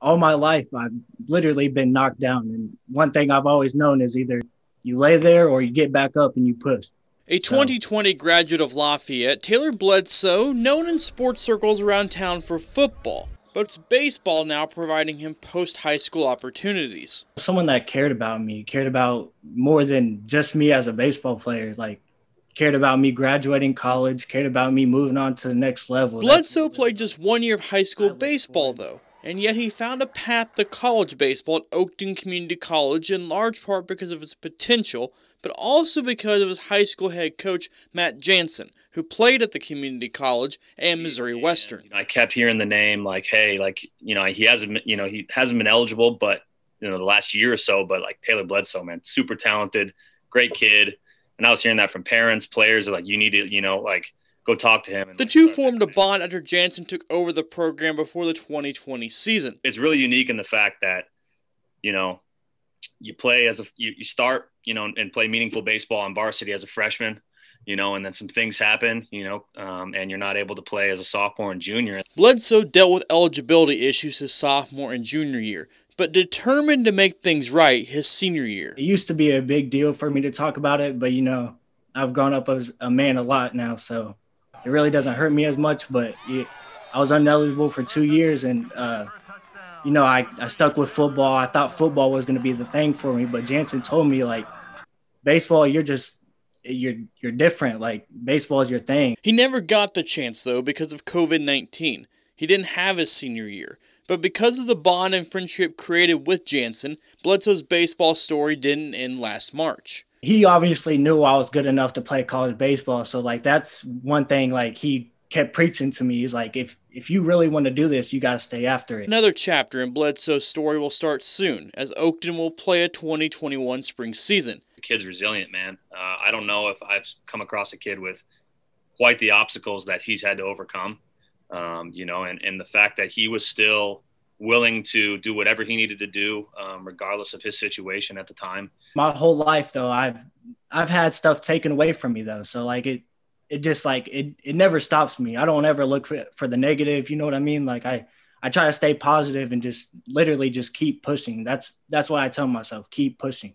all my life I've literally been knocked down. And one thing I've always known is either you lay there or you get back up and you push. A 2020 graduate of Lafayette, Taylor Bledsoe, known in sports circles around town for football, but it's baseball now providing him post high school opportunities. Someone that cared about me, cared about more than just me as a baseball player, like cared about me graduating college, cared about me moving on to the next level. Bledsoe played just one year of high school baseball, though, and yet he found a path to college baseball at Oakton Community College in large part because of his potential, but also because of his high school head coach, Matt Jansen, who played at the community college and Missouri Western. I kept hearing the name like, hey, like, you know, he hasn't, you know, he hasn't been eligible, but, you know, the last year or so, but like Taylor Bledsoe, man, super talented, great kid. And I was hearing that from parents, players are like, you need to, you know, like, go talk to him. the two formed a bond after Jansen took over the program before the 2020 season. It's really unique in the fact that, you know, you play as a you, you start, you know, and play meaningful baseball on varsity as a freshman, you know, and then some things happen, you know, um, and you're not able to play as a sophomore and junior. Bledsoe dealt with eligibility issues his sophomore and junior year, but determined to make things right his senior year. It used to be a big deal for me to talk about it, but you know, I've grown up as a man a lot now, so it really doesn't hurt me as much. But it, I was ineligible for two years, and uh, you know, I, I stuck with football. I thought football was going to be the thing for me, but Jansen told me like, baseball, you're just you're you're different. Like baseball is your thing. He never got the chance though because of COVID nineteen. He didn't have his senior year. But because of the bond and friendship created with Jansen, Bledsoe's baseball story didn't end last March he obviously knew I was good enough to play college baseball. So like that's one thing like he kept preaching to me. He's like, if if you really want to do this, you got to stay after it. Another chapter in Bledsoe's story will start soon, as Oakton will play a 2021 spring season. The kid's resilient, man. Uh, I don't know if I've come across a kid with quite the obstacles that he's had to overcome. Um, you know, and and the fact that he was still willing to do whatever he needed to do, um, regardless of his situation at the time. My whole life, though, I've I've had stuff taken away from me, though. So like it, it just like it, it never stops me. I don't ever look for, for the negative. You know what I mean? Like I, I try to stay positive and just literally just keep pushing. That's that's what I tell myself. Keep pushing.